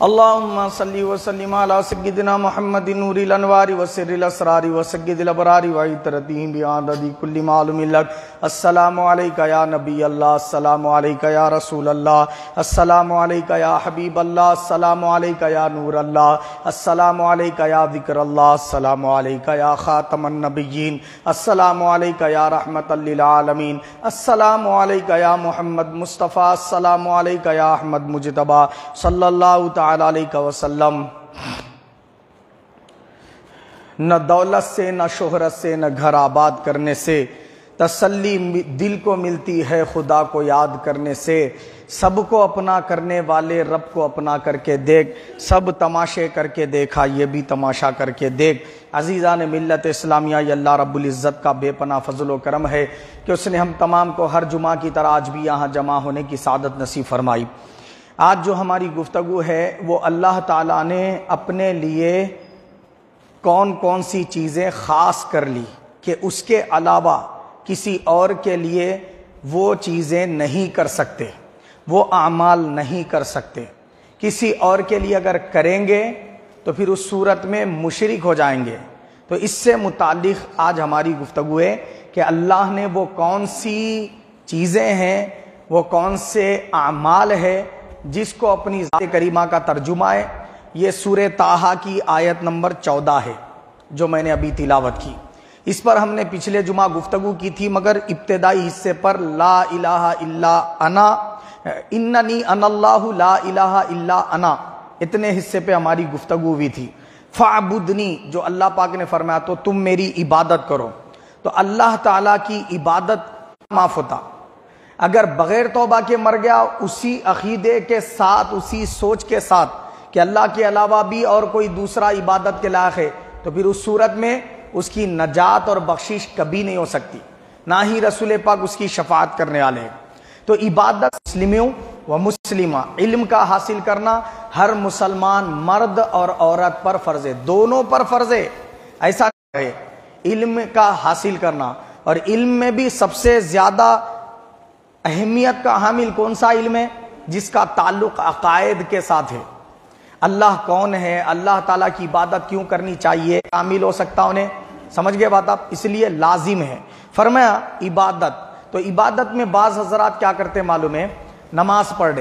अल्लाम सली वसलम सगिदना महमद नूर अनवारी वसर असरारी वसगिद अबरारी वाई तरतीम आददी कुल्ली मालूम अस्सलाम या नबी अल्लाह अस्सलाम या रसूल अल्लाह अस्सलाम या हबीब अल्लाह अस्सलाम या नूर अल्लाह अस्सलाम या ज़िक्र अल्लाह अस्सलाम या ख़ातमन नबीन अस्सलाम या रहमत आलमीन, अस्सलाम या मोहम्मद मुस्तफ़ा, अस्सलाम या अहमद मुजतबा। सल्ला तला वसल्लम। न दौलत से, न शोहरत से, न घर आबाद करने से, तसल्ली दिल को मिलती है खुदा को याद करने से, सबको अपना करने वाले रब को अपना करके देख, सब तमाशे करके देखा हाँ, ये भी तमाशा करके देख। अजीज़ा ने मिलत इस्लामिया अल्लाह रबुल्ज़त का बेपना फजल करम है कि उसने हम तमाम को हर जुमा की तरह आज भी यहाँ जमा होने की सादत नसीब फरमाई। आज जो हमारी गुफ्तगु है, वो अल्लाह ताला ने अपने लिए कौन कौन सी चीज़ें ख़ास कर ली कि उसके अलावा किसी और के लिए वो चीज़ें नहीं कर सकते, वो अमाल नहीं कर सकते। किसी और के लिए अगर करेंगे तो फिर उस सूरत में मुशरक हो जाएँगे। तो इससे मुतालिक आज हमारी गुफ्तगु है कि अल्लाह ने वो कौन सी चीज़ें हैं, वो कौन से अमाल है जिसको अपनी करीमा का तर्जुमा है, ये सूर ताहा की आयत नंबर चौदह है, जो मैंने अभी तिलावत की। इस पर हमने पिछले जुमा गुफ्तगु की थी, मगर इब्तदाई हिस्से पर ला इलाहा इल्ला अना, इन्ननी अनल्लाहु ला इलाहा इल्ला अना, इतने हिस्से पे हमारी गुफ्तगु हुई थी। फ़ाबुदनी जो अल्लाह पाक ने फरमाया तो तुम मेरी इबादत करो। तो अल्लाह ताला की इबादत माफ़ होता। अगर बगैर तोबा के मर गया, उसी अकीदे के साथ, उसी सोच के साथ कि अल्लाह के अलावा भी और कोई दूसरा इबादत के लायक है तो फिर उस सूरत में उसकी नजात और बख्शिश कभी नहीं हो सकती। ना ही रसूल पाक उसकी शफात करने वाले हैं। तो इबादत मुस्लिमों व मुस्लिमा, इल्म का हासिल करना हर मुसलमान मर्द और औरत पर फ़र्ज़ है। दोनों पर फ़र्ज़ है। ऐसा है। इल्म का हासिल करना और इल्म में भी सबसे ज़्यादा अहमियत का हामिल कौन सा इल्म है, जिसका ताल्लुक अकायद के साथ है? अल्लाह कौन है? अल्लाह ताला की इबादत क्यों करनी चाहिए? शामिल हो सकता उन्हें। समझ गए बात आप? इसलिए लाजिम है। फरमाया, इबादत। तो इबादत में बाज हजरात क्या करते मालूम है? नमाज़ पढ़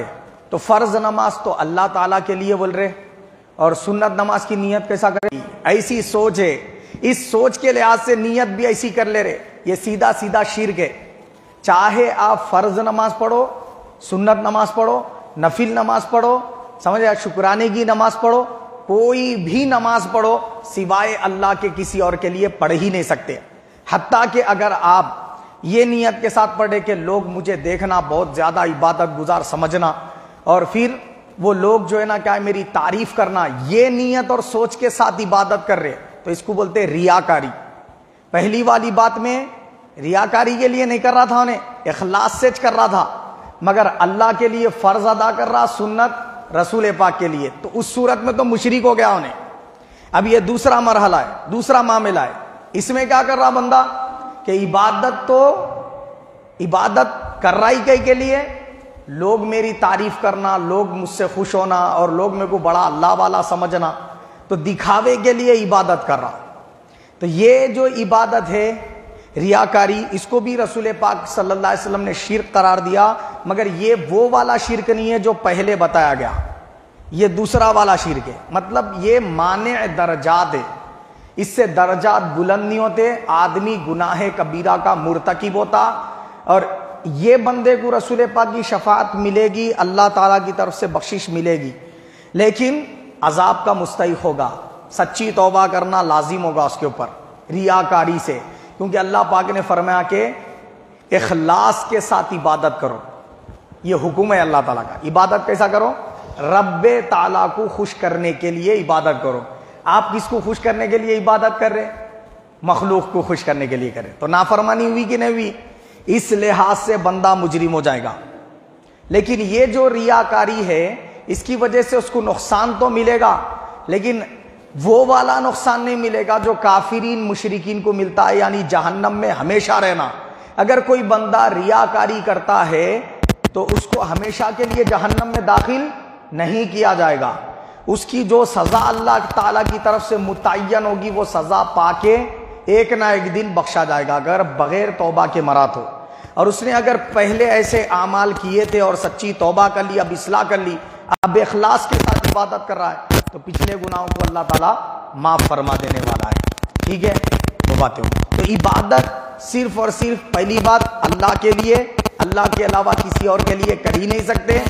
तो फ़र्ज़ नमाज़ तो अल्लाह ताला के लिए बोल रहे। और सुन्नत नमाज़ की नीयत कैसा करे? ऐसी सोच है। इस सोच के लिहाज से नीयत भी ऐसी कर ले रहे। ये सीधा सीधा शीर है। चाहे आप फ़र्ज़ नमाज़ पढ़ो, सुन्नत नमाज़ पढ़ो, नफिल नमाज़ पढ़ो, समझ आया शुक्राने की नमाज़ पढ़ो, कोई भी नमाज़ पढ़ो, सिवाय अल्लाह के किसी और के लिए पढ़ ही नहीं सकते। हत्या कि अगर आप ये नियत के साथ पढ़े कि लोग मुझे देखना, बहुत ज़्यादा इबादत गुजार समझना, और फिर वो लोग जो है ना, क्या है, मेरी तारीफ़ करना, ये नियत और सोच के साथ इबादत कर रहे तो इसको बोलते रियाकारी। पहली वाली बात में रियाकारी के लिए नहीं कर रहा था उन्हें, इखलास से कर रहा था। मगर अल्लाह के लिए फ़र्ज़ अदा कर रहा सुन्नत रसूल पाक के लिए। तो उस सूरत में तो मुशरिक हो गया उन्हें। अब ये दूसरा मरहला है, दूसरा मामला है। इसमें क्या कर रहा बंदा? कि इबादत तो इबादत कर रहा ही कहीं के लिए लोग मेरी तारीफ़ करना, लोग मुझसे खुश होना और लोग मेरे को बड़ा अल्लाह वाला समझना तो दिखावे के लिए इबादत कर रहा। तो ये जो इबादत है रियाकारी, इसको भी रसूल पाक सल्लल्लाहु अलैहि वसल्लम ने शिरक करार दिया, मगर ये वो वाला शिरक नहीं है जो पहले बताया गया। ये दूसरा वाला शिरक है मतलब ये माने दर्जात है। इससे दर्जात बुलंद नहीं होते, आदमी गुनाह कबीरा का मुर्तकिब होता, और ये बंदे को रसूल पाक की शफात मिलेगी, अल्लाह ताला की तरफ़ से बख्शिश मिलेगी। लेकिन अजाब का मुस्तक होगा। सच्ची तोबा करना लाजिम होगा उसके ऊपर, रियाकारी से। क्योंकि अल्लाह पाक ने फरमाया कि इखलास के साथ इबादत करो। ये हुक्म है अल्लाह ताला का। इबादत कैसा करो? रब ताला को खुश करने के लिए इबादत करो। आप किसको खुश करने के लिए इबादत कर रहे मखलूक को खुश करने के लिए करे तो नाफरमानी हुई कि नहीं हुई? इस लिहाज से बंदा मुजरिम हो जाएगा। लेकिन ये जो रियाकारी है, इसकी वजह से उसको नुकसान तो मिलेगा, लेकिन वो वाला नुकसान नहीं मिलेगा जो काफिरीन मुशरकिन को मिलता है, यानी जहन्नम में हमेशा रहना। अगर कोई बंदा रियाकारी करता है तो उसको हमेशा के लिए जहन्नम में दाखिल नहीं किया जाएगा। उसकी जो सजा अल्लाह ताला की तरफ़ से मुतन होगी, वो सजा पाके एक ना एक दिन बख्शा जाएगा, अगर बगैर तोबा के मरा तो। और उसने अगर पहले ऐसे आमाल किए थे और सच्ची तोबा कर ली, अब इसलाह कर ली, अब इखलास के साथ इबादत कर रहा है तो पिछले गुनाहों को अल्लाह ताला माफ़ फरमा देने वाला है। ठीक है? वो बातें तो इबादत सिर्फ़ और सिर्फ़ पहली बात, अल्लाह के लिए, अल्लाह के अलावा किसी और के लिए कर ही नहीं सकते।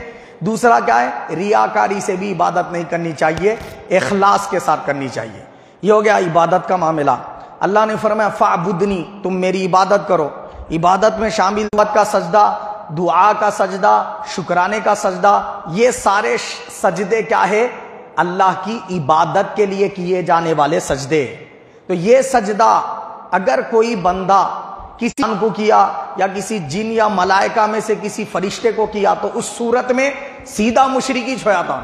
दूसरा क्या है? रियाकारी से भी इबादत नहीं करनी चाहिए, इखलास के साथ करनी चाहिए। ये हो गया इबादत का मामला। अल्लाह ने फरमाया फ़ाबुदनी तुम मेरी इबादत करो। इबादत में शामिल मत का सजदा, दुआ का सजदा, शुक्राने का सजदा, ये सारे सजदे क्या है? अल्लाह की इबादत के लिए किए जाने वाले सजदे। तो ये सजदा अगर कोई बंदा किसी को किया या किसी जिन या मलाइका में से किसी फरिश्ते को किया तो उस सूरत में सीधा मुशरकी छोयाता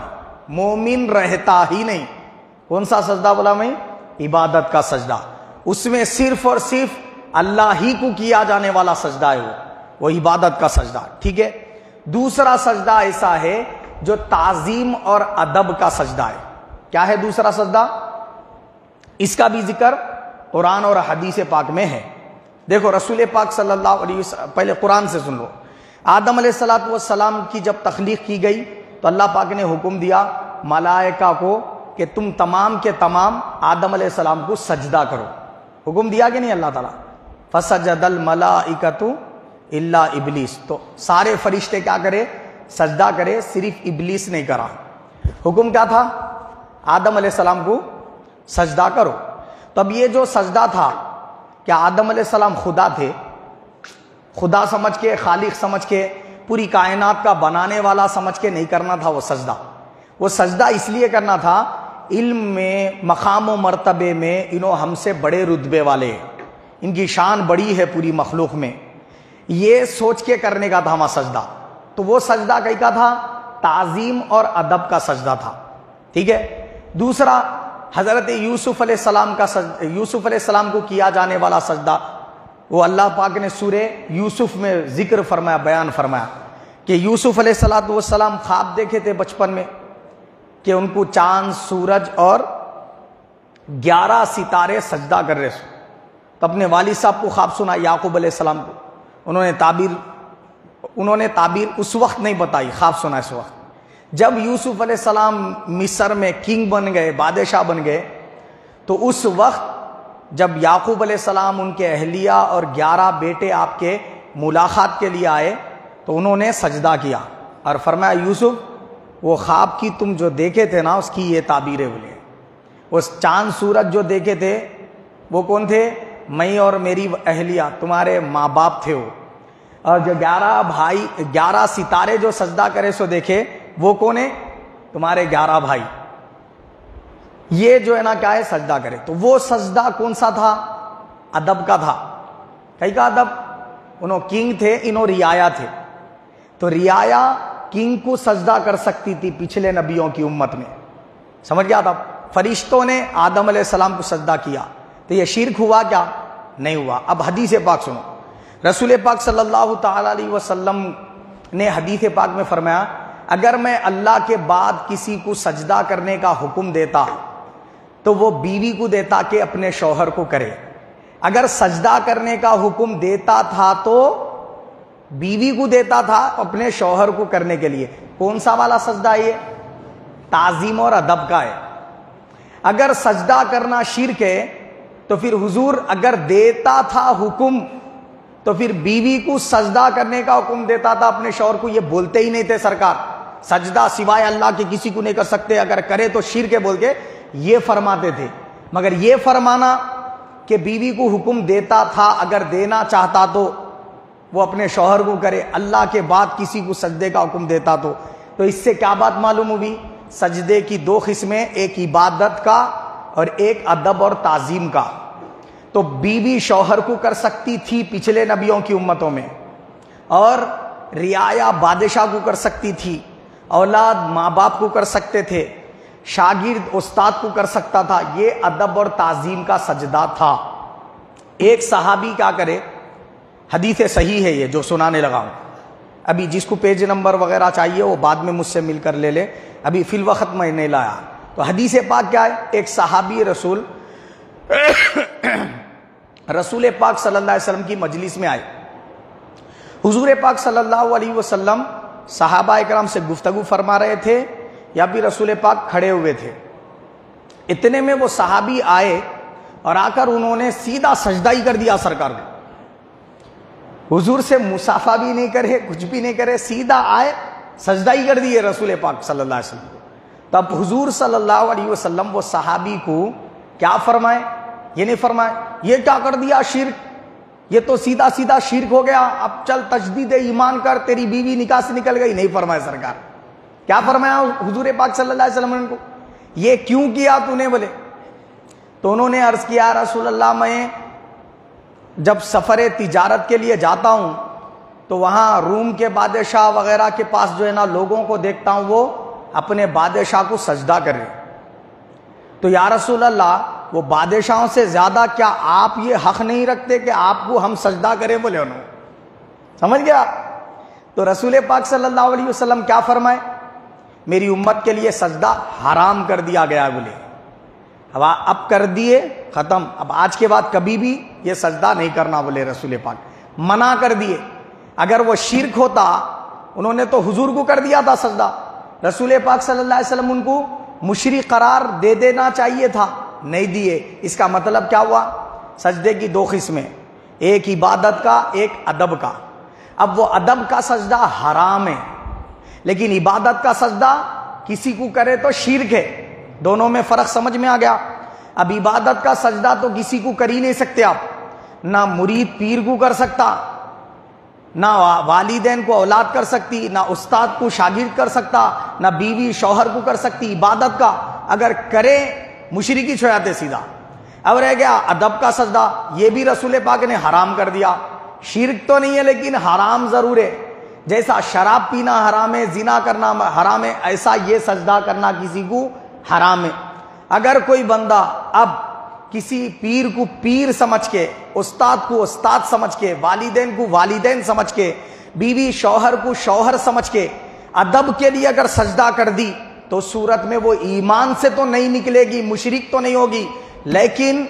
मोमिन रहता ही नहीं। कौन सा सजदा बोला मैं? इबादत का सजदा। उसमें सिर्फ़ और सिर्फ़ अल्लाह ही को किया जाने वाला सजदा है वो। वो इबादत का सजदा। ठीक है? दूसरा सजदा ऐसा है जो ताजीम और अदब का सजदा है। क्या है दूसरा सजदा? इसका भी ज़िक्र कुरान और हदीस पाक में है। देखो, रसूल पाक सल्लल्लाहु अलैहि वसल्लम पहले कुरान से सुन लो। आदम सलाम की जब तखलीक की गई तो अल्लाह पाक ने हुक्म दिया मलाइका को कि तुम तमाम के तमाम आदम सलाम को सजदा करो। हुक्म दिया कि नहीं अल्लाह ताला? फसजदल मलाइकतु इल्ला इबलीस। तो सारे फरिश्ते क्या करे? सजदा करे, सिर्फ़ इबलीस ने करा। हुक्म क्या था? आदम सलाम को सजदा करो। तब ये जो सजदा था, क्या आदम सलाम खुदा थे? खुदा समझ के, खालिक समझ के, पूरी कायनात का बनाने वाला समझ के नहीं करना था वो सजदा। वो सजदा इसलिए करना था, इल्म में, मकाम मरतबे में इनो हमसे बड़े रुतबे वाले इनकी शान बड़ी है पूरी मखलूक में। ये सोच के करने का था हमारा सजदा। तो वो सजदा कहीं का था? ताजीम और अदब का सजदा था। ठीक है? दूसरा, हज़रत यूसुफ सलाम का सज, यूसुफ सलाम को किया जाने वाला सजदा। वो अल्लाह पाक ने सूर्य यूसुफ में ज़िक्र फरमाया, बयान फरमाया कि यूसुफ सलाम ख्वाब देखे थे बचपन में कि उनको चाँद, सूरज और ग्यारह सितारे सजदा कर रहे थे। तो अपने वाली साहब को ख्वाब सुना याकूब सलाम को। उन्होंने ताबीर उन्होंने ताबीर उस वक्त नहीं बताई, ख्वाब सुना इस वक्त। जब यूसुफ सलाम मिस्र में किंग बन गए, बादशाह बन गए तो उस वक्त जब याकूब सलाम उनके अहलिया और ग्यारह बेटे आपके मुलाकात के लिए आए तो उन्होंने सजदा किया और फरमाया, यूसुफ, वो ख्वाब की तुम जो देखे थे ना, उसकी ये ताबीरें बोले। उस चाँद सूरज जो देखे थे, वो कौन थे? मैं और मेरी अहलिया, तुम्हारे माँ बाप थे वो। और जो ग्यारह भाई, ग्यारह सितारे जो सजदा करे सो देखे, वो कौन है? तुम्हारे ग्यारह भाई। ये जो है ना, क्या है? सजदा करे। तो वो सजदा कौन सा था? अदब का था। कहीं का अदब? उन्हों किंग थे, इन्हों रियाया थे। तो रियाया किंग को सजदा कर सकती थी पिछले नबियों की उम्मत में। समझ गया था? फरिश्तों ने आदम सलाम को सजदा किया। तो ये शिरक हुआ क्या? नहीं हुआ। अब हदीस पाक सुनो। रसूल पाक सल्लल्लाहु अलैहि वसल्लम ने हदीस पाक में फरमाया, अगर मैं अल्लाह के बाद किसी को सजदा करने का हुक्म देता तो वो बीवी को देता कि अपने शौहर को करे। अगर सजदा करने का हुक्म देता था तो बीवी को देता था अपने शौहर को करने के लिए। कौन सा वाला सजदा ये? ताजीम और अदब का है। अगर सजदा करना शिरक है तो फिर हुजूर अगर देता था हुक्म तो फिर बीवी को सजदा करने का हुक्म देता था अपने शौहर को, ये बोलते ही नहीं थे सरकार। सजदा सिवाय अल्लाह के किसी को नहीं कर सकते, अगर करे तो शिर के बोल के ये फरमाते थे। मगर ये फरमाना कि बीवी को हुक्म देता था, अगर देना चाहता तो वो अपने शौहर को करे, अल्लाह के बाद किसी को सजदे का हुक्म देता तो। तो इससे क्या बात मालूम हुई? सजदे की दो किस्में, एक इबादत का और एक अदब और ताजीम का। तो बीवी शौहर को कर सकती थी पिछले नबियों की उम्मतों में। और रियाया बादशाह को कर सकती थी। औलाद माँ बाप को कर सकते थे। शागिर्द उस्ताद को कर सकता था। ये अदब और ताजीम का सजदा था। एक सहाबी क्या करे? हदीस सही है ये, जो सुनाने लगा हूँ। अभी जिसको पेज नंबर वगैरह चाहिए, वो बाद में मुझसे मिलकर ले ले। अभी फिल वक्त मैं नहीं लाया। तो हदीस पाक क्या है? एक सहाबी रसूल रसूल पाक सल्लल्लाहु अलैहि वसल्लम की मजलिस में आए। हुजूर पाक सल्लल्लाहु अलैहि वसल्लम सहाबा इकराम से गुफ्तगु फरमा रहे थे, या भी रसूल पाक खड़े हुए थे। इतने में वो सहाबी आए और आकर उन्होंने सीधा सजदा ही कर दिया सरकार ने हुजूर से मुसाफा भी नहीं करे, कुछ भी नहीं करे, सीधा आए, सजदा ही कर दिए रसूल पाक सल्लल्लाहु अलैहि वसल्लम तब हुजूर सल्लल्लाहु अलैहि वसल्लम वो सहाबी को क्या फरमाए? ये नहीं फरमाए, ये क्या कर दिया शिरक? ये तो सीधा सीधा शिरक हो गया। अब चल तजदीद ईमान कर, तेरी बीवी निकाह से निकल गई। नहीं फरमाया सरकार। क्या फरमाया हुजूर पाक सल्लल्लाहु अलैहि वसल्लम को ये क्यों किया तूने बोले? तो उन्होंने अर्ज़ किया रसूल अल्लाह मैं जब सफ़र तिजारत के लिए जाता हूँ तो वहाँ रूम के बादशाह वगैरह के पास जो है ना, लोगों को देखता हूँ, वो अपने बादशाह को सजदा कर रहे तो या रसूल अल्लाह वो बादशाहों से ज़्यादा क्या आप ये हक नहीं रखते कि आपको हम सजदा करें बोले उन्होंने? समझ गया? तो रसूल पाक सल्लल्लाहु अलैहि वसल्लम क्या फरमाए? मेरी उम्मत के लिए सजदा हराम कर दिया गया बोले। अब अब कर दिए, खत्म। अब आज के बाद कभी भी ये सजदा नहीं करना बोले रसूल पाक। मना कर दिए। अगर वो शिरक होता, उन्होंने तो हुजूर को कर दिया था सजदा। रसूल पाक सल्लल्लाहु अलैहि वसल्लम उनको मुशरी करार दे देना चाहिए था। नहीं दिए। इसका मतलब क्या हुआ? सजदे की दो किस्में। एक इबादत का, एक अदब का। अब वो अदब का सजदा हराम है। लेकिन इबादत का सजदा किसी को करे तो शिरक है। दोनों में फ़र्क समझ में आ गया। अब इबादत का सजदा तो किसी को कर ही नहीं सकते आप। ना मुरीद पीर को कर सकता, ना वालिदैन को औलाद कर सकती, ना उस्ताद को शागिर्द कर सकता, ना बीवी शौहर को कर सकती इबादत का। अगर करे मुशरकी छोड़ाते सीधा। अब रह गया अदब का सजदा। ये भी रसूल पाक ने हराम कर दिया। शिरक तो नहीं है, लेकिन हराम ज़रूर है। जैसा शराब पीना हराम है, जिना करना हराम है, ऐसा ये सजदा करना किसी को हराम है। अगर कोई बंदा अब किसी पीर को पीर समझ के, उस्ताद को उस्ताद समझ के, वालिदैन को वालिदैन समझ के, बीवी शौहर को शौहर समझ के, अदब के लिए अगर सजदा कर दी तो सूरत में वो ईमान से तो नहीं निकलेगी, मुशरिक तो नहीं होगी, लेकिन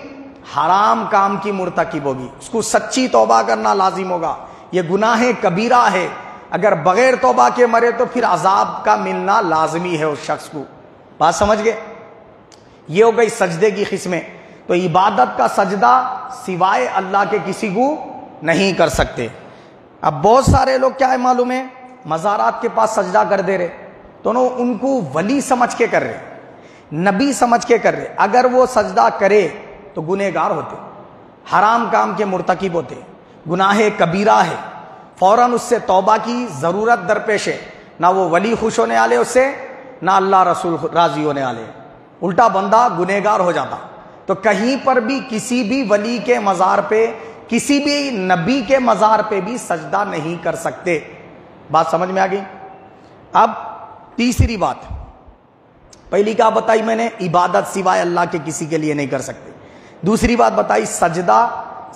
हराम काम की मुर्तकिब होगी। उसको सच्ची तोबा करना लाजिम होगा। ये गुनाह कबीरा है। अगर बगैर तोबा के मरे तो फिर अजाब का मिलना लाजमी है उस शख्स को। बात समझ गए? ये हो गई सजदे की किस्में। तो इबादत का सजदा सिवाय अल्लाह के किसी को नहीं कर सकते। अब बहुत सारे लोग क्या है मालूम है? मज़ारात के पास सजदा कर दे रहे। तो नो उनको वली समझ के कर रहे, नबी समझ के कर रहे। अगर वो सजदा करे तो गुनेगार होते, हराम काम के मुर्तकिब होते, गुनाह कबीरा है। फ़ौरन उससे तौबा की ज़रूरत दरपेश है। ना वो वली खुश होने वाले उससे, ना अल्लाह रसूल राज़ी होने वाले। उल्टा बंदा गुनेगार हो जाता। तो कहीं पर भी किसी भी वली के मज़ार पे, किसी भी नबी के मज़ार पे भी सजदा नहीं कर सकते। बात समझ में आ गई? अब तीसरी बात। पहली क्या बताई मैंने? इबादत सिवाय अल्लाह के किसी के लिए नहीं कर सकते। दूसरी बात बताई, सजदा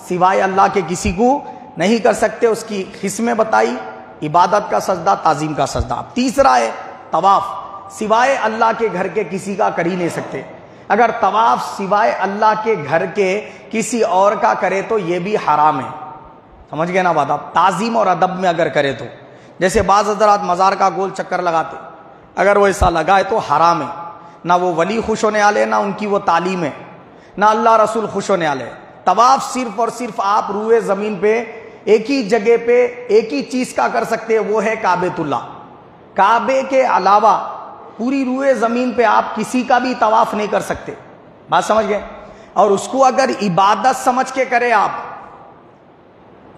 सिवाय अल्लाह के किसी को नहीं कर सकते। उसकी किस्में बताई, इबादत का सजदा, ताजीम का सजदा। तीसरा है, तवाफ। सिवाय अल्लाह के घर के किसी का कर ही नहीं सकते। अगर तवाफ सिवाय अल्लाह के घर के किसी और का करे तो यह भी हराम है। समझ गए ना बात आप? ताजीम और अदब में अगर करे तो। जैसे बाज हजरात मज़ार का गोल चक्कर लगाते। अगर वो ऐसा लगाए तो हराम है। ना वो वली खुश होने वाले, ना उनकी वो तालीम है। ना अल्लाह रसूल खुश होने वाले। तवाफ सिर्फ़ और सिर्फ़ आप रूए ज़मीन पे, एक ही जगह पे, एक ही चीज़ का कर सकते हैं, वो है काबेतुल्ला काबे के अलावा पूरी रूए ज़मीन पे आप किसी का भी तवाफ नहीं कर सकते। बात समझ गए? और उसको अगर इबादत समझ के करें आप,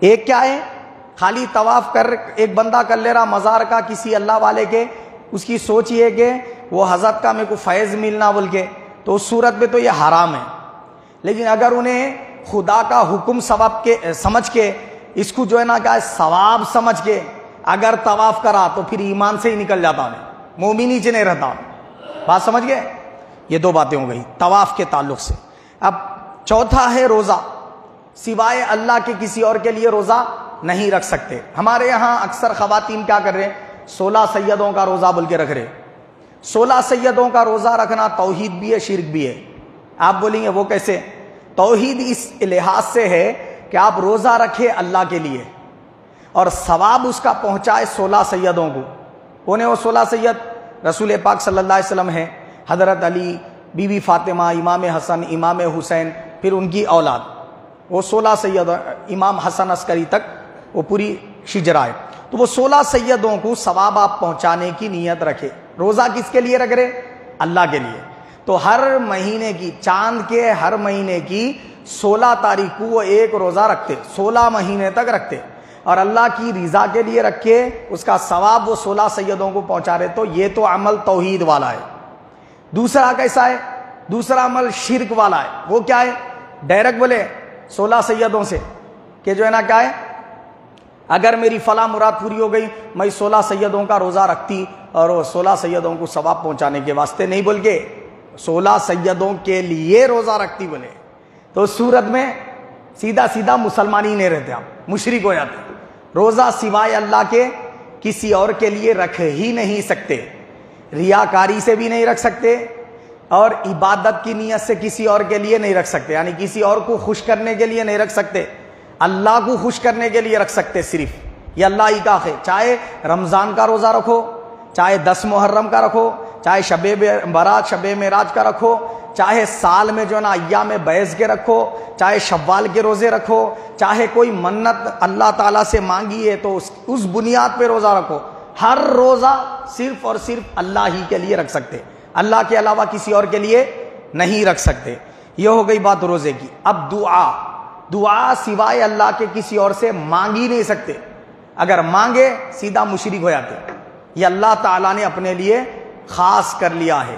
एक क्या है? खाली तवाफ कर, एक बंदा कर ले रहा मज़ार का किसी अल्लाह वाले के उसकी सोच ये कि वो हज़रत का मेरे को फैज़ मिलना बोल के तो उस सूरत में तो ये हराम है। लेकिन अगर उन्हें खुदा का हुक्म सवाब के समझ के, इसको जो है ना क्या सवाब समझ के अगर तवाफ करा तो फिर ईमान से ही निकल जाता उन्हें मोमिन नीचे नहीं रहता बात समझ गए? ये दो बातें हो गई, तवाफ के ताल्लुक से। अब चौथा है रोजा। सिवाय अल्लाह के किसी और के लिए रोजा नहीं रख सकते। हमारे यहाँ अक्सर खातन क्या कर रहे हैं? सोलह सैयदों का रोजा बोल के रख रहे। सोलह सैयदों का रोजा रखना तोहीद भी है, शिरक भी है। आप बोलेंगे, वो कैसे? तोहीद इस लिहाज से है कि आप रोजा रखे अल्लाह के लिए और सवाब उसका पहुँचाए सोलह सैयदों को। कौन है वो सोलह सैयद रसूल पाक सल्लल्लाहु अलैहि वसल्लम है। हज़रत अली बीबी फातिमा, इमाम हसन, इमाम हुसैन, फिर उनकी औलाद। वो सोलह सैयद, इमाम हसन अस्करी तक वो पूरी शिजरा है। तो वो सोलह सैयदों को सवाब आप पहुँचाने की नीयत रखे। रोजा किसके लिए रख रहे? अल्लाह के लिए। तो हर महीने की, चाँद के हर महीने की सोलह तारीख को वो एक रोजा रखते, सोलह महीने तक रखते। और अल्लाह की रिजा के लिए रखे, उसका सवाब वो सोलह सैयदों को पहुँचा रहे। तो ये तो अमल तोहीद वाला है। दूसरा कैसा है? दूसरा अमल शिरक वाला है। वो क्या है? डायरेक्ट बोले, सोलह सैयदों से। कि जो है ना, क्या है? अगर मेरी फला मुराद पूरी हो गई, मैं सोलह सैयदों का रोजा रखती और सोलह सैयदों को सवाब पहुँचाने के वास्ते नहीं बोल के सोलह सैयदों के लिए रोजा रखती बोले। तो सूरत में सीधा सीधा मुसलमान ही नहीं रहते आप, मुशरक हो जाते। रोजा सिवाय अल्लाह के किसी और के लिए रख ही नहीं सकते। रियाकारी से भी नहीं रख सकते और इबादत की नीयत से किसी और के लिए नहीं रख सकते। यानी किसी और को खुश करने के लिए नहीं रख सकते। अल्लाह को खुश करने के लिए रख सकते सिर्फ़। ये अल्लाह ही का है। चाहे रमज़ान का रोजा रखो चाहे दस मुहर्रम का रखो चाहे शब बरात शब मेराज का रखो चाहे साल में जो है ना अय्या में बैस के रखो चाहे शव्वाल के रोज़े रखो चाहे कोई मन्नत अल्लाह ताला से मांगी है तो उस, उस बुनियाद पे रोजा रखो। हर रोजा सिर्फ़ और सिर्फ़ अल्लाह ही के लिए रख सकते। अल्लाह के अलावा किसी और के लिए नहीं रख सकते। यह हो गई बात रोज़े की। अब दुआ। दुआ सिवाय अल्लाह के किसी और से मांग ही नहीं सकते। अगर मांगे, सीधा मुशरक हो जाते। ये अल्लाह ताला ने अपने लिए खास कर लिया है।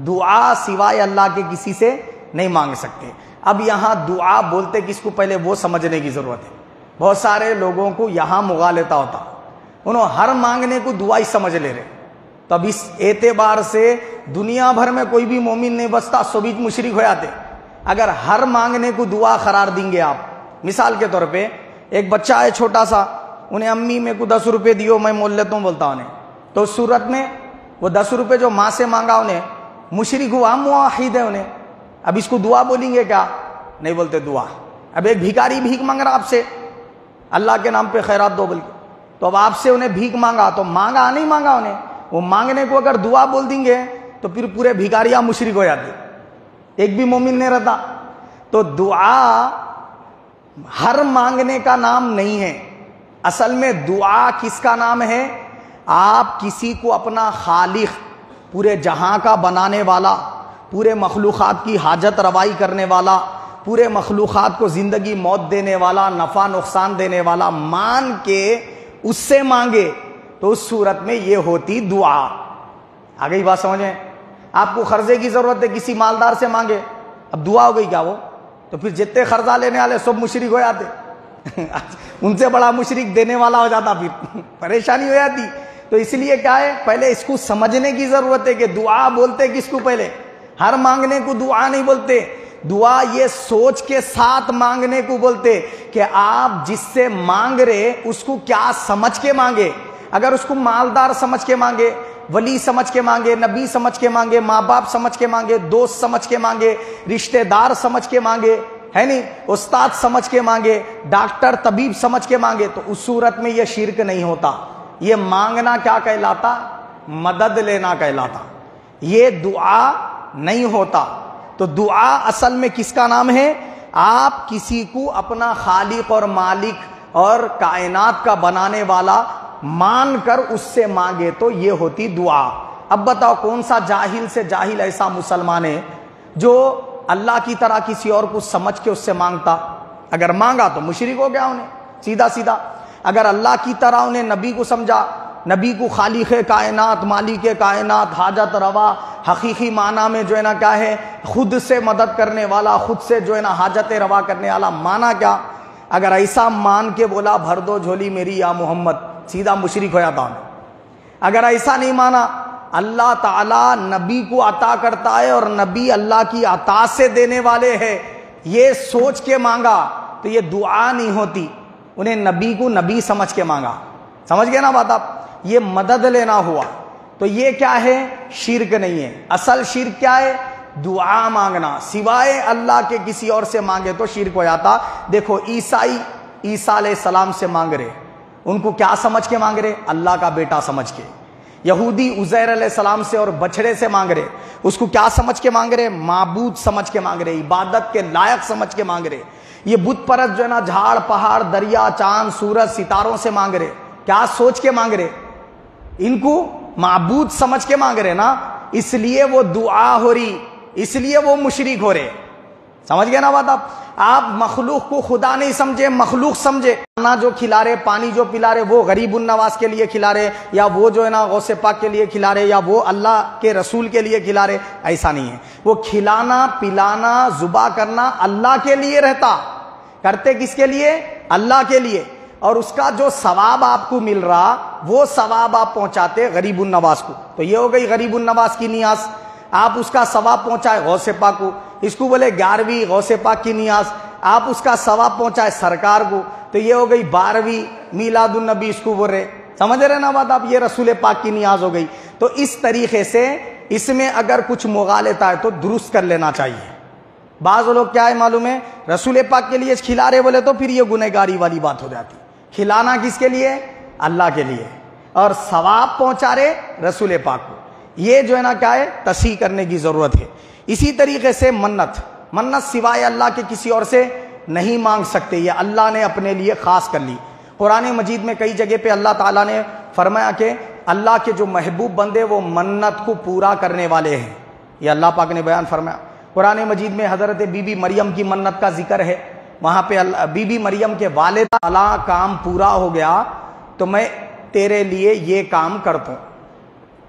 दुआ सिवाय अल्लाह के किसी से नहीं मांग सकते। अब यहाँ दुआ बोलते किसको पहले वो समझने की ज़रूरत है। बहुत सारे लोगों को यहाँ मुगा लेता होता। उन्होंने हर मांगने को दुआ ही समझ ले रहे। तो अब इस एतबार से दुनिया भर में कोई भी मोमिन नहीं बचता सोबीज मुशरक हो जाते। अगर हर मांगने को दुआ करार देंगे आप, मिसाल के तौर पे, एक बच्चा है छोटा सा, उन्हें अम्मी मेरे को दस रुपये दियो, मैं मोल लेता हूँ बोलता उन्हें। तो सूरत में, वो दस रुपये जो माँ से मांगा उन्हें, मुशरक हुआ, मुआहिद है उन्हें। अब इसको दुआ बोलेंगे क्या? नहीं बोलते दुआ। अब एक भिकारी भीख मांग रहा आपसे। अल्लाह के नाम पे खैरात दो बोल के। तो अब आपसे उन्हें भीख मांगा तो मांगा, नहीं मांगा उन्हें? वो मांगने को अगर दुआ बोल देंगे तो फिर पूरे भिकारिया मुशरक हो जाते। एक भी मोमिन नहीं रहता। तो दुआ हर मांगने का नाम नहीं है। असल में दुआ किसका नाम है? आप किसी को अपना खालिक, पूरे जहाँ का बनाने वाला, पूरे मखलूक़ात की हाजत रवाई करने वाला, पूरे मखलूक़ात को ज़िंदगी मौत देने वाला, नफ़ा नुकसान देने वाला, मान के उससे मांगे तो उस सूरत में ये होती दुआ। आ गई बात समझे? आपको खर्जे की ज़रूरत है, किसी मालदार से मांगे। अब दुआ हो गई क्या वो? तो फिर जितने खर्जा लेने वाले सब मुशरक हो जाते। उनसे बड़ा मुशरक देने वाला हो जाता फिर। परेशानी हो जाती। तो इसलिए क्या है, पहले इसको समझने की ज़रूरत है कि दुआ बोलते किसको पहले? हर मांगने को दुआ नहीं बोलते। दुआ ये सोच के साथ मांगने को बोलते कि आप जिससे मांग रहे, उसको क्या समझ के मांगे? अगर उसको मालदार समझ के मांगे वली समझ के मांगे, नबी समझ के मांगे माँ बाप समझ के मांगे, दोस्त समझ के मांगे, रिश्तेदार समझ के मांगे, है नहीं? उस्ताद समझ के मांगे, डॉक्टर, तबीब समझ के मांगे तो उस सूरत में यह शिरक नहीं होता। ये मांगना क्या कहलाता? मदद लेना कहलाता। ये दुआ नहीं होता। तो दुआ असल में किसका नाम है? आप किसी को अपना खालिक और मालिक और कायनात का बनाने वाला मान कर उससे मांगे तो ये होती दुआ। अब बताओ कौन सा जाहिल से जाहिल ऐसा मुसलमान है जो अल्लाह की तरह किसी और को समझ के उससे माँगता? अगर मांगा तो मुशरक हो गया उन्हें, सीधा सीधा। अगर अल्लाह की तरह उन्हें नबी को समझा, नबी को खालिक कायनात मालिक कायनात, हाजत रवा, हकीकी माना में जो है ना क्या है, खुद से मदद करने वाला, खुद से जो है ना हाजत रवा करने वाला माना क्या? अगर ऐसा मान के बोला, भर दो झोली मेरी या मोहम्मद। सीधा मुशरक हो जाता अगर ऐसा नहीं माना, अल्लाह ताला नबी को अता करता है और नबी अल्लाह की अता से देने वाले हैं, ये सोच के मांगा तो ये दुआ नहीं होती। उन्हें नबी को नबी समझ के मांगा। समझ गए ना बात आप? ये मदद लेना हुआ। तो ये क्या है? शिरक नहीं है। असल शिरक क्या है? दुआ मांगना। सिवाय अल्लाह के किसी और से मांगे तो शिरक हो जाता। देखो, ईसाई ईसा सलाम से मांग रहे। उनको क्या समझ के मांग रहे? अल्लाह का बेटा समझ के। यहूदी उजैर सलाम से और बछड़े से मांग रहे। उसको क्या समझ के मांग रहे? माबूद समझ के मांग रहे, इबादत के लायक समझ के मांग रहे। ये बुत परत जो है ना, झाड़, पहाड़, दरिया, चाँद, सूरज, सितारों से मांग रहे। क्या सोच के मांग रहे? इनको माबूद समझ के मांग रहे ना, इसलिए वो दुआ हो रही, इसलिए वो मुशरिक हो रहे। समझ गए ना बात आप? आप मखलूक को खुदा नहीं समझे, मखलूक समझे। खाना जो खिला रहे, पानी जो पिला रहे, वो गरीब नवाज़ के लिए खिला रहे, या वो जो है ना गौसे पाक के लिए खिला रहे, या वो अल्लाह के रसूल के लिए खिला रहे, ऐसा नहीं है। वो खिलाना, पिलाना, जुबा करना अल्लाह के लिए रहता। करते किसके लिए? अल्लाह के लिए। और उसका जो सवाब आपको मिल रहा, वो सवाब आप पहुंचाते गरीब नवाज़ को। तो ये हो गई गरीब नवाज़ की नियाज। आप उसका सवाब पहुँचाए, गौसे पाक को। इसको बोले, ग्यारहवीं गौसे पाक की नियाज। आप उसका सवाब पहुँचाए, सरकार को। तो ये हो गई बारहवीं मीलादुलनबी इसको बोल रहे। समझ रहे ना बात आप? ये रसूल पाक की नियाज हो गई। तो इस तरीके से इसमें अगर कुछ मुगालता है तो दुरुस्त कर लेना चाहिए। बाज लोग क्या है मालूम है? रसूल पाक के लिए खिला रहे बोले तो फिर ये गुनहगारी वाली बात हो जाती। खिलाना किसके लिए? अल्लाह के लिए। और सवाब पहुँचा रहे रसूल पाक को। ये जो है ना क्या है? तसी करने की ज़रूरत है। इसी तरीके से मन्नत। मन्नत सिवाय अल्लाह के किसी और से नहीं मांग सकते। ये अल्लाह ने अपने लिए खास कर ली। कुरान मजीद में कई जगह पे अल्लाह ताला ने फरमाया कि अल्लाह के जो महबूब बंदे वो मन्नत को पूरा करने वाले हैं। ये अल्लाह पाक ने बयान फरमाया। कुरान मजीद में हज़रत बीबी मरियम की मन्नत का ज़िक्र है। वहाँ पे बीबी मरियम के वाले अला काम पूरा हो गया तो मैं तेरे लिए ये काम करता हूँ।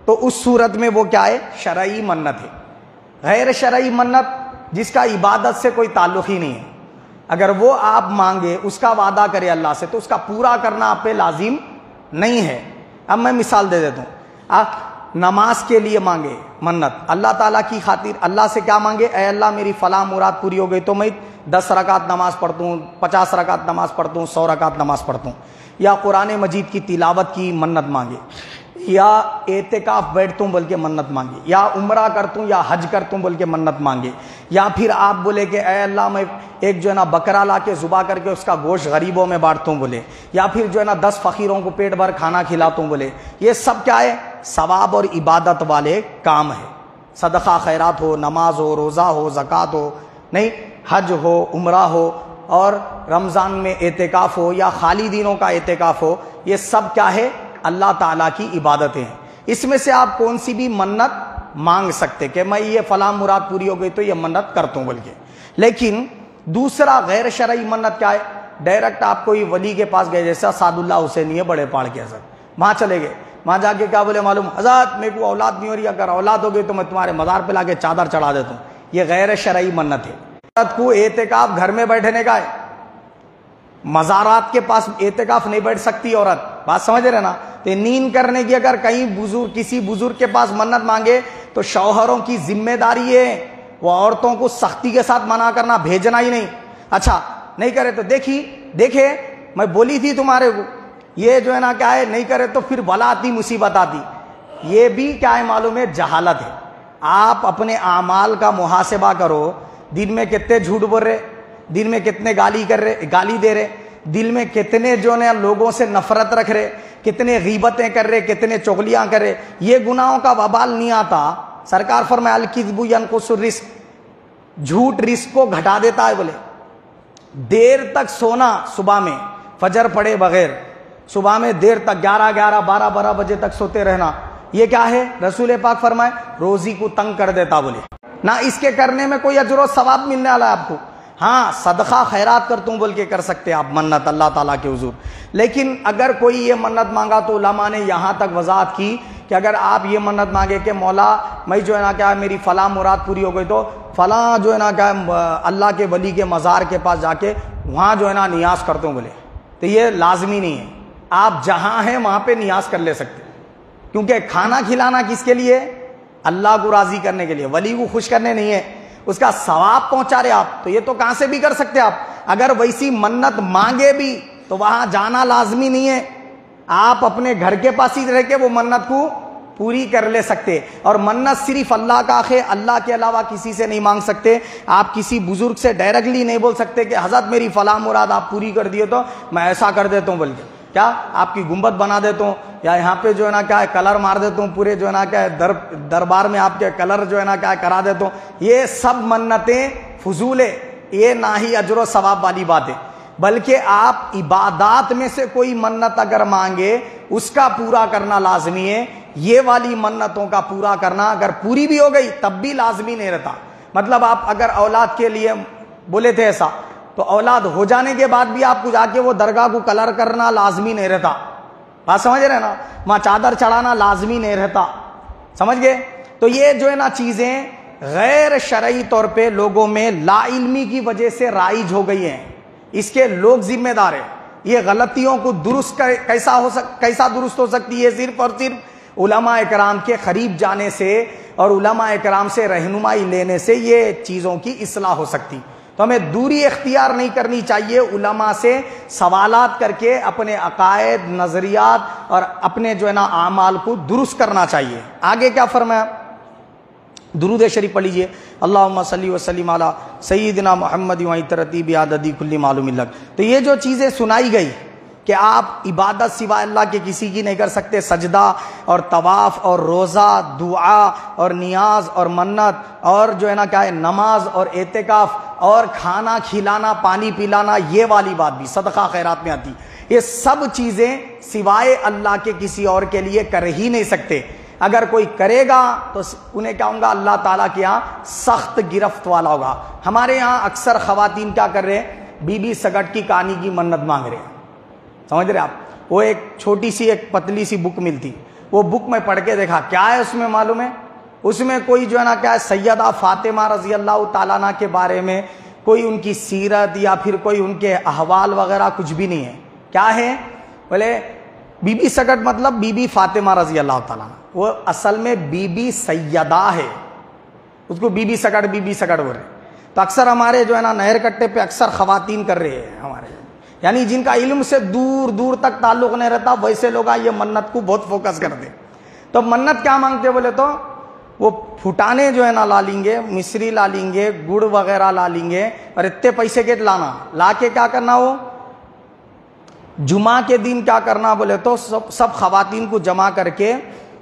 तो उस सूरत में वो क्या है? शरई मन्नत है। गैर शरई मन्नत, जिसका इबादत से कोई ताल्लुक ही नहीं है। अगर वो आप मांगे, उसका वादा करे अल्लाह से तो उसका पूरा करना आप पे लाजिम नहीं है। अब मैं मिसाल दे देता हूँ। आप नमाज़ के लिए मांगे मन्नत, अल्लाह ताला की खातिर, अल्लाह से क्या मांगे? अः अल्लाह, मेरी फला मुराद पूरी हो गई तो मैं दस रकात नमाज़ पढ़ता हूँ, पचास रकात नमाज़ पढ़ता हूँ, सौ रकात नमाज़ पढ़ता हूँ। या कुरान मजीद की तिलावत की मन्नत मांगे। या एतेकाफ बैठता हूँ बोल के मन्नत मांगे, या उम्र करता हूँ या हज करता हूँ बोल के मन्नत मांगे, या फिर आप बोले कि अल्लाह, मैं एक जो है ना बकरा ला के जुबा करके उसका गोश्त गरीबों में बांटता बोले, या फिर जो है ना दस फ़कीरों को पेट भर खाना खिलाता बोले, ये सब क्या है? सवाब और इबादत वाले काम है। सदका खैरात हो, नमाज़ हो, रोज़ा हो, ज़क़़त हो, नहीं, हज हो, उम्र हो, और रमज़ान में एहतिकाफ़ हो, या खाली दिनों का एहतिकाफ़ हो, ये सब क्या है? अल्लाह ताला की इबादतें हैं। इसमें से आप कौन सी भी मन्नत मांग सकते कि मैं ये फला मुराद पूरी हो गई तो ये मन्नत करता हूँ बोल के। लेकिन दूसरा गैर शरई मन्नत क्या है? डायरेक्ट आप कोई वली के पास गए, जैसा सादुल्ला हुसैन ये बड़े पहाड़ के असर वहाँ चले गए। वहाँ जाके क्या बोले, मालूम, हज़रत, मेरे को औलाद नहीं हो रही, अगर औलाद हो गई तो मैं तुम्हारे मजार पे लाके चादर चढ़ा देता हूँ। ये गैर शरई मन्नत है। को एहतिकाफ घर में बैठने का है। मजारात के पास एहतिकाफ नहीं बैठ सकती औरत। बात समझ रहे ना? तो नींद करने की अगर कहीं बुज़ुर्ग, किसी बुज़ुर्ग के पास मन्नत मांगे तो शौहरों की ज़िम्मेदारी है, वो औरतों को सख्ती के साथ मना करना भेजना ही नहीं। अच्छा नहीं करे तो देखी, देखे, मैं बोली थी तुम्हारे को, ये जो है ना, क्या है, नहीं करे तो फिर बला आती, मुसीबत आती। ये भी क्या है मालूम है? जहालत है। आप अपने अमाल का मुहासिबा करो, दिन में कितने झूठ बोल रहे? दिन में कितने गाली कर रहे, गाली दे रहे, दिल में कितने जो ने लोगों से नफरत रख रहे, कितने गीबतें कर रहे, कितने चुगलियाँ कर रहे, ये गुनाहों का बबाल नहीं आता। सरकार फरमाए अलकिजबू रिस्क। झूठ रिस्क को घटा देता है बोले। देर तक सोना सुबह में, फजर पड़े बगैर। सुबह में देर तक ग्यारह ग्यारह, बारह बारह बजे तक सोते रहना। ये क्या है? रसूल पाक फरमाए, रोजी को तंग कर देता बोले। ना इसके करने में कोई अजर सवाब मिलने वाला है आपको। हाँ सदका खैरात कर तुम बोल के कर सकते आप, मन्नत, अल्लाह ताला के हजूर। लेकिन अगर कोई ये मन्नत मांगा तो उलमा ने यहाँ तक वजाहत की कि अगर आप ये मन्नत मांगे कि मौला मैं जो है ना क्या है मेरी फला मुराद पूरी हो गई तो फला जो है ना क्या है अल्लाह के वली के मज़ार के पास जाके वहाँ जो है ना नियाज करते हूँ बोले। तो ये लाजमी नहीं है। आप जहाँ हैं, वहाँ पे नियाज कर ले सकते क्योंकि खाना खिलाना किसके लिए? अल्लाह को राज़ी करने के लिए। वली को खुश करने नहीं है। उसका सवाब पहुँचा रहे आप तो ये तो कहाँ से भी कर सकते आप? अगर वैसी मन्नत मांगे भी तो वहाँ जाना लाजमी नहीं है। आप अपने घर के पास ही रह के वो मन्नत को पूरी कर ले सकते। और मन्नत सिर्फ़ अल्लाह का है अल्लाह के अलावा किसी से नहीं मांग सकते। आप किसी बुज़ुर्ग से डायरेक्टली नहीं बोल सकते कि, हज़रत, मेरी फला मुराद आप पूरी कर दिए तो मैं ऐसा कर देता हूँ बोल के क्या आपकी गुंबद बना देता हूँ? या यहाँ पे जो है ना क्या है, कलर मार देता हूँ, पूरे जो है ना क्या है, दर, दरबार में आपके कलर जो है ना क्या है, करा देता हूँ। ये सब मन्नतें, फजूल है ये ना ही अजर सवाब वाली बात। है बल्कि आप इबादात में से कोई मन्नत अगर मांगे, उसका पूरा करना लाजमी है। ये वाली मन्नतों का पूरा करना अगर पूरी भी हो गई, तब भी लाजमी नहीं रहता। मतलब आप अगर औलाद के लिए बोले थे ऐसा तो औलाद हो जाने के बाद भी आपको जाके वो दरगाह को कलर करना लाजमी नहीं रहता। बात समझ रहे ना? वहाँ चादर चढ़ाना लाजमी नहीं रहता। समझ गए? तो ये जो है ना चीज़ें गैर शरई तौर पे लोगों में लाइलमी की वजह से राइज हो गई हैं। इसके लोग जिम्मेदार हैं। ये गलतियों को दुरुस्त कैसा हो सक, कैसा दुरुस्त हो सकती है सिर्फ़ और सिर्फ़ उलमा कराम के करीब जाने से और उलमा कराम से रहनुमाई लेने से ये चीज़ों की इसलाह हो सकती। तो हमें दूरी इख्तियार नहीं करनी चाहिए उलमा से सवालात करके अपने अकायद, नज़रियात और अपने जो है ना आमाल को दुरुस्त करना चाहिए। आगे क्या फरमाया? दुरूद शरीफ पढ़ लीजिए। अल्लाह सली वसलम सईदना मोहम्मद तरतीब आददी खुल्ली मालूम लग तो ये जो चीज़ें सुनाई गई कि आप इबादत सिवाय अल्लाह के किसी की नहीं कर सकते। सजदा और तवाफ़ और रोज़ा, दुआ और नियाज और मन्नत और जो है ना क्या है, नमाज़ और एहतिकाफ़ और खाना खिलाना, पानी पिलाना, ये वाली बात भी सदका खैरात में आती। ये सब चीज़ें सिवाय अल्लाह के किसी और के लिए कर ही नहीं सकते। अगर कोई करेगा तो उन्हें क्या होगा? अल्लाह ताला के यहाँ सख्त गिरफ्त वाला होगा। हमारे यहाँ अक्सर खातन क्या कर रहे हैं? बीबी सगट की कहानी की मन्नत मांग रहे हैं। समझ रहे आप? वो एक छोटी सी, एक पतली सी बुक मिलती। वो बुक में पढ़ के देखा। क्या है उसमें मालूम है? उसमें कोई जो है ना, क्या है, सैयदा फातिमा रज़ी अल्लाह तालाना के बारे में कोई उनकी सीरत या फिर कोई उनके अहवाल वगैरह कुछ भी नहीं है। क्या है? बोले, बीबी सकट मतलब बीबी फातिमा रज़ी अल्लाह तालाना वो असल में बीबी सैयदा है। उसको बीबी सकट बीबी सकट बोल रहे तो अक्सर हमारे जो है ना, नहर कट्टे पे अक्सर खातन कर रहे हैं हमारे। यानी जिनका इल्म से दूर दूर तक ताल्लुक नहीं रहता, वैसे लोग ये मन्नत को बहुत फोकस करते तो मन्नत क्या मांगते बोले तो वो फुटाने जो है ना ला लेंगे, मिश्री ला लेंगे, गुड़ वगैरह ला लेंगे, और इतने पैसे के लाना। ला के क्या करना वो जुमा के दिन क्या करना बोले तो सब सब खातन को जमा करके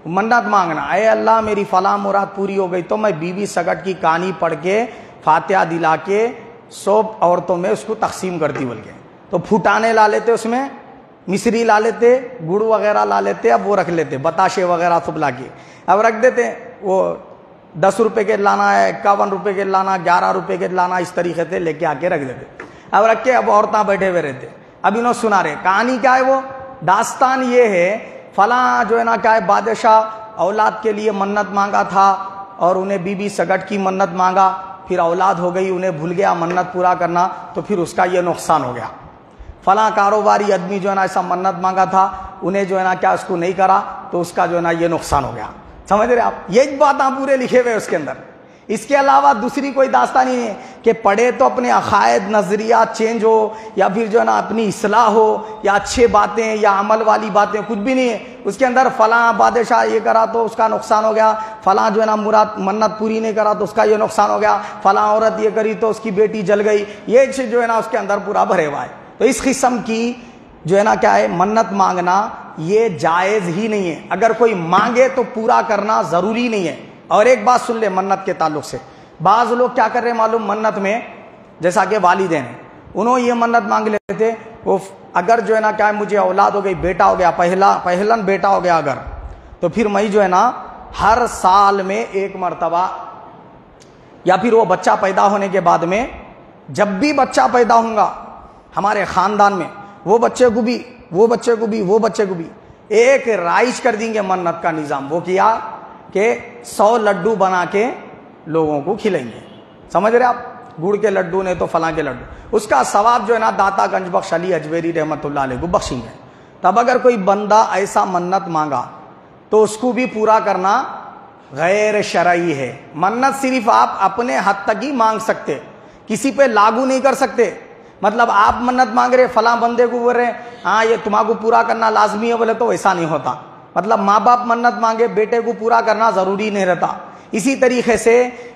मन्नत मांगना। अरे अल्लाह, मेरी फला मुराद पूरी हो गई तो मैं बीबी सगट की कहानी पढ़ के फातिहा दिला के सब औरतों में उसको तकसीम करती बोल के। तो फुटाने ला लेते उसमें, मिश्री ला लेते, गुड़ वगैरह ला लेते, अब वो रख लेते, बताशे वगैरह सब ला के अब रख देते, वो दस रुपए के लाना है, इक्यावन रुपए के लाना, ग्यारह रुपए के लाना, इस तरीके से लेके आके रख देते। अब रख के अब औरतें बैठे हुए रहते। अब इन्हों सुना रहे, कहानी क्या है वो? दास्तान ये है, फला जो है ना, क्या है, बादशाह औलाद के लिए मन्नत मांगा था, और उन्हें बीबी सगट की मन्नत मांगा, फिर औलाद हो गई, उन्हें भूल गया मन्नत पूरा करना तो फिर उसका ये नुकसान हो गया। फला कारोबारी आदमी जो है ना ऐसा मन्नत मांगा था, उन्हें जो है ना क्या उसको नहीं करा तो उसका जो है ना ये नुकसान हो गया। समझ रहे आप? ये बात आप पूरे लिखे हुए उसके अंदर। इसके अलावा दूसरी कोई दास्ता नहीं है कि पढ़े तो अपने अकायद नज़रिया चेंज हो, या फिर जो है ना अपनी असलाह हो, या अच्छे बातें, या अमल वाली बातें, कुछ भी नहीं है। उसके अंदर फला बादशाह ये करा तो उसका नुकसान हो गया, फला जो है ना मुराद, मन्नत पूरी नहीं करा तो उसका ये नुकसान हो गया, फला औरत ये करी तो उसकी बेटी जल गई। ये जो है ना उसके अंदर पूरा भरे हुआ है। तो इस किस्म की जो है ना क्या है, मन्नत मांगना ये जायज़ ही नहीं है। अगर कोई मांगे तो पूरा करना ज़रूरी नहीं है। और एक बात सुन ले मन्नत के ताल्लुक से। बाज लोग क्या कर रहे मालूम? मन्नत में, जैसा कि वालिदेन, उन्होंने ये मन्नत मांग लेते थे, वो अगर जो है ना क्या है, मुझे औलाद हो गई, बेटा हो गया, पहला, पहलन बेटा हो गया अगर तो फिर मैं जो है ना हर साल में एक मरतबा, या फिर वो बच्चा पैदा होने के बाद में, जब भी बच्चा पैदा होगा हमारे ख़ानदान में, वो बच्चे को भी, वो बच्चे को भी, वो बच्चे को भी, एक राइज कर देंगे मन्नत का निज़ाम। वो किया कि सौ लड्डू बना के लोगों को खिलेंगे समझ रहे आप? गुड़ के लड्डू ने तो फला के लड्डू। उसका सवाब जो है ना दाता गंज बख्श अली अजमेरी रहमत को बख्शेंगे तब अगर कोई बंदा ऐसा मन्नत मांगा तो उसको भी पूरा करना गैर शरई है। मन्नत सिर्फ़ आप अपने हद तक ही मांग सकते। किसी पे लागू नहीं कर सकते। मतलब आप मन्नत मांग रहे, फला बंदे को बोल रहे हाँ ये तुम्हारा पूरा करना लाजमी है, बोले तो ऐसा नहीं होता। मतलब माँ बाप मन्नत मांगे, बेटे को पूरा करना ज़रूरी नहीं रहता। इसी तरीके से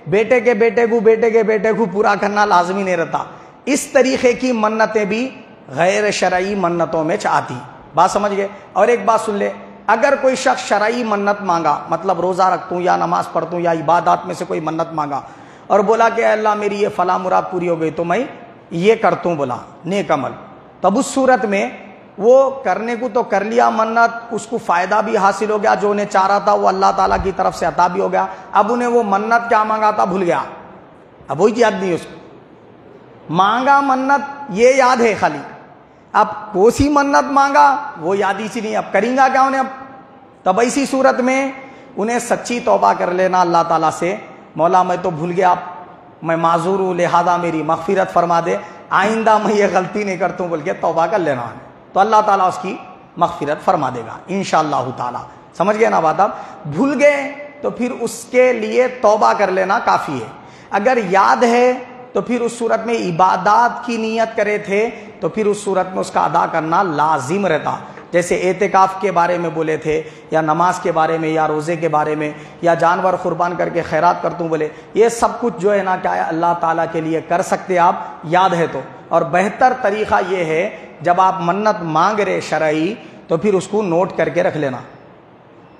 बेटे के बेटे को, बेटे के बेटे को पूरा करना लाजमी नहीं रहता। इस तरीके की मन्नतें भी गैर शराई मन्नतों में आती। बात समझ गए? और एक बात सुन ले, अगर कोई शख्स शराई मन्नत मांगा मतलब रोज़ा रखतूँ या नमाज़ पढ़तूँ या इबादत में से कोई मन्नत मांगा, और बोला कि अल्लाह मेरी ये फला मुराद पूरी हो गई तो मैं ये करतूँ बोला, नेक अमल। तब उस सूरत में वो करने को तो कर लिया, मन्नत, उसको फ़ायदा भी हासिल हो गया, जो उन्हें चाह रहा था, वो अल्लाह ताला की तरफ़ से अता भी हो गया। अब उन्हें वो मन्नत क्या मांगा था, भूल गया। अब वही याद नहीं उसको। मांगा मन्नत, ये याद है खाली। अब कोसी मन्नत मांगा, वो याद ही नहीं अब करेंगा क्या उन्हें अब? तब ऐसी सूरत में उन्हें सच्ची तोबा कर लेना अल्लाह ताला से। मौला, मैं तो भूल गया मैं माजूर हूँ, लिहाजा मेरी मगफिरत फरमा दे। आइंदा मैं ये गलती नहीं करता हूँ बोल के तौबा कर लेना है। तो अल्लाह ताला उसकी मगफिरत फरमा देगा इन ताला। समझ गए ना बात आप? भूल गए तो फिर उसके लिए तोबा कर लेना काफ़ी है। अगर याद है तो फिर उस सूरत में इबादत की नीयत करे थे तो फिर उस सूरत में उसका अदा करना लाजिम रहता। जैसे एहतिकाफ़ के बारे में बोले थे, या नमाज़ के बारे में, या रोज़े के बारे में, या जानवर कुर्बान करके खैरात कर तूँ बोले, ये सब कुछ जो है ना क्या है, अल्लाह ताला के लिए कर सकते आप, याद है तो। और बेहतर तरीक़ा ये है, जब आप मन्नत मांग रहे शरई तो फिर उसको नोट करके रख लेना।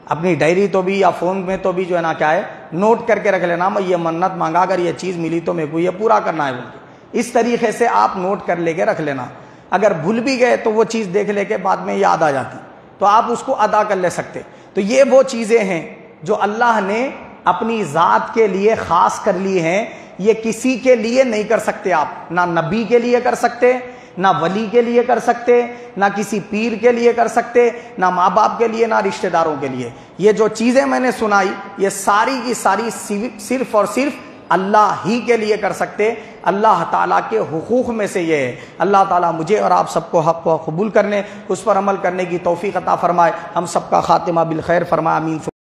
अपनी डायरी तो भी, या फ़ोन में तो भी जो है ना क्या है, नोट करके रख लेना, मैं ये मन्नत मांगा, अगर ये चीज़ मिली तो मेरे को ये पूरा करना है बोल इस तरीके से आप नोट कर लेके रख लेना। अगर भूल भी गए तो वो चीज़ देख ले के बाद में याद आ जाती। तो आप उसको अदा कर ले सकते। तो ये वो चीज़ें हैं जो अल्लाह ने अपनी ज़ात के लिए ख़ास कर ली हैं। ये किसी के लिए नहीं कर सकते आप। ना नबी के लिए कर सकते, ना वली के लिए कर सकते, ना किसी पीर के लिए कर सकते, ना माँ बाप के लिए, ना रिश्तेदारों के लिए। ये जो चीज़ें मैंने सुनाई, ये सारी की सारी सिर्फ़ और सिर्फ़ अल्लाह ही के लिए कर सकते, अल्लाह ताला के हकूक़ में से ये है। अल्लाह ताला मुझे और आप सबको हक व कबूल करने, उस पर अमल करने की तोफ़ी अता फ़रमाए। हम सबका ख़ातिमा बिल खैर फरमाए अमीन